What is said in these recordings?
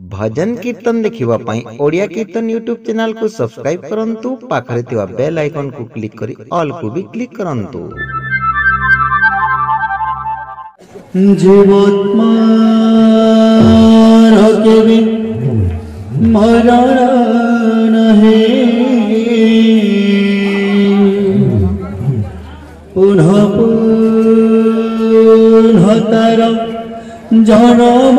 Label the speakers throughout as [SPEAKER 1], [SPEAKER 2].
[SPEAKER 1] भजन कीर्तन देखा ओडिया कीर्तन यूट्यूब चैनल को सब्सक्राइब करूँ पाखे बेल आइकन को क्लिक करी ऑल को भी क्लिक करूँ
[SPEAKER 2] जीवात्मा मरण है पुनः पुनः जनम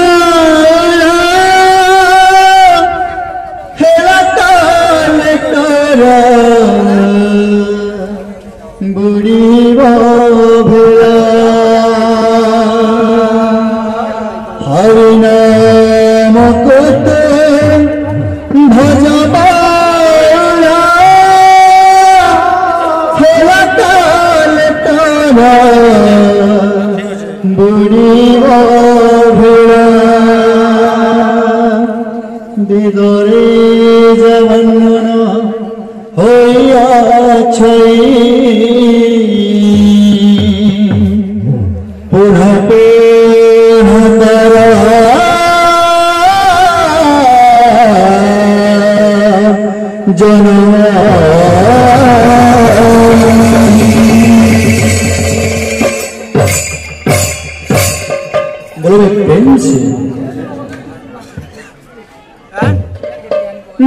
[SPEAKER 2] তারা বুড়িব ভোলা দিদরে জবন হইয়াছই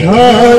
[SPEAKER 2] Krishna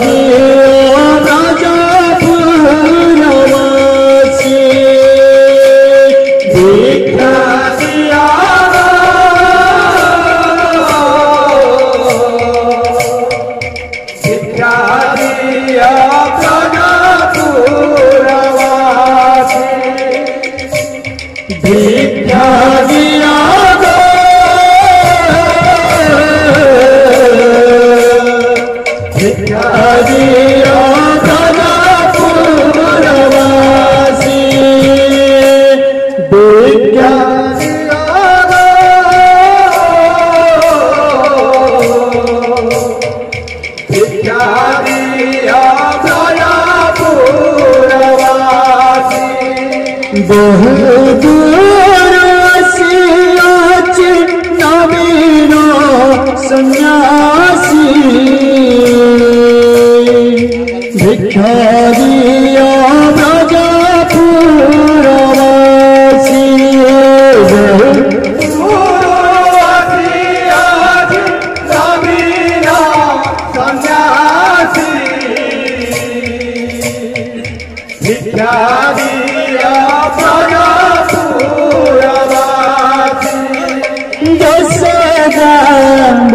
[SPEAKER 2] কান্দ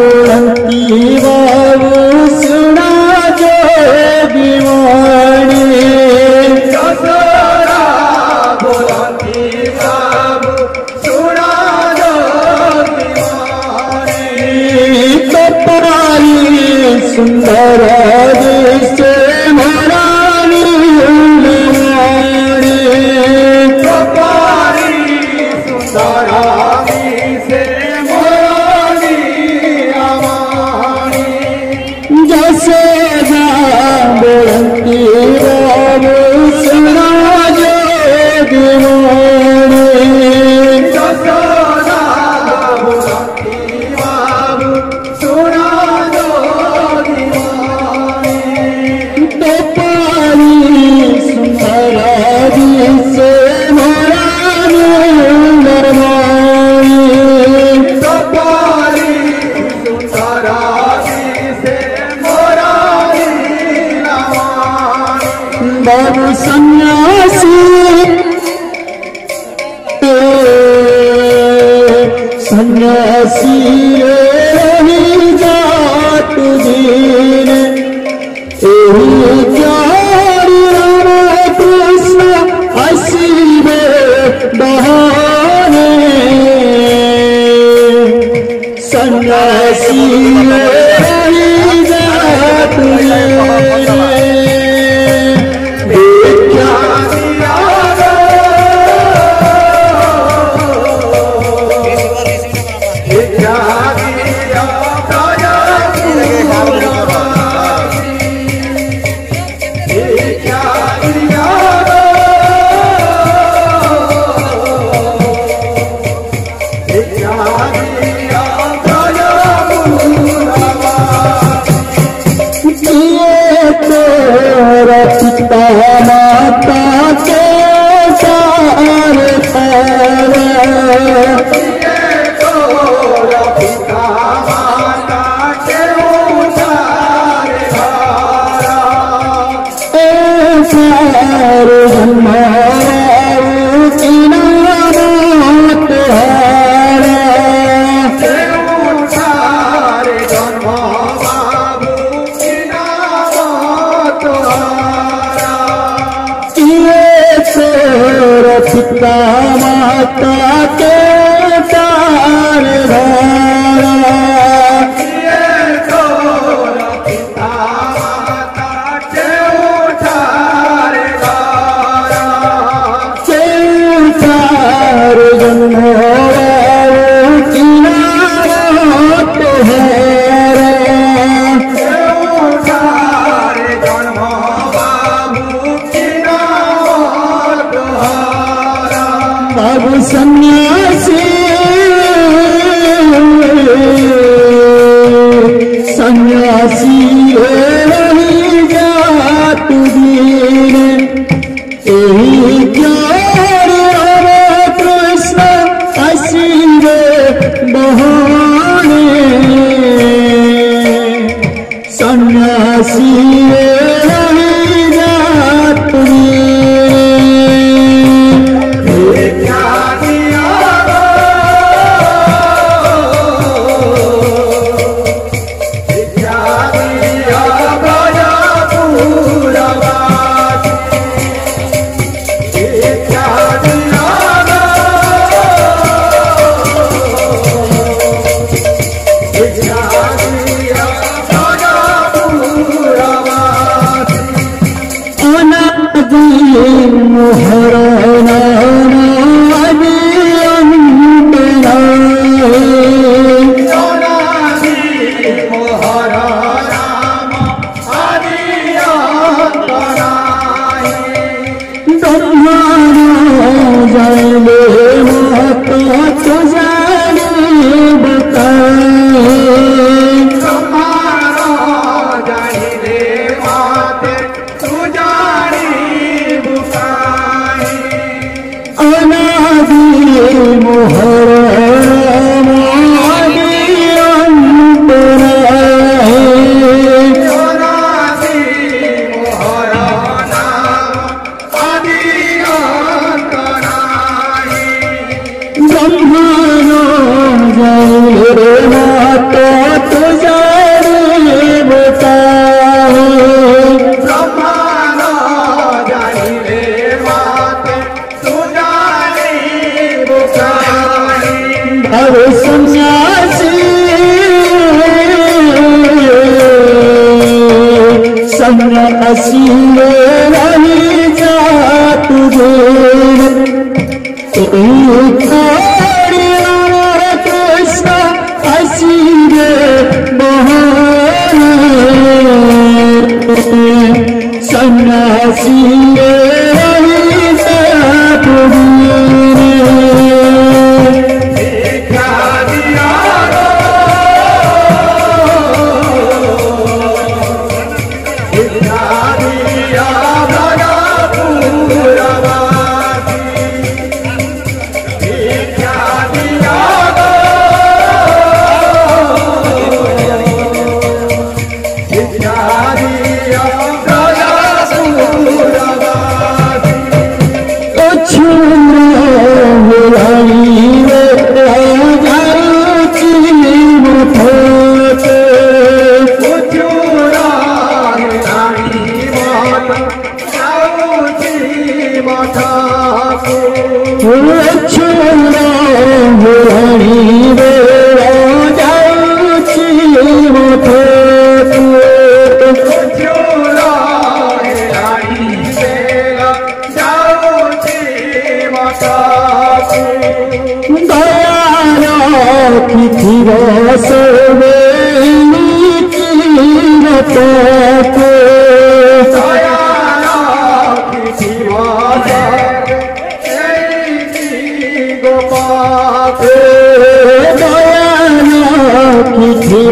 [SPEAKER 2] सन्यासी Rabbim her see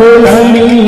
[SPEAKER 2] 我爱你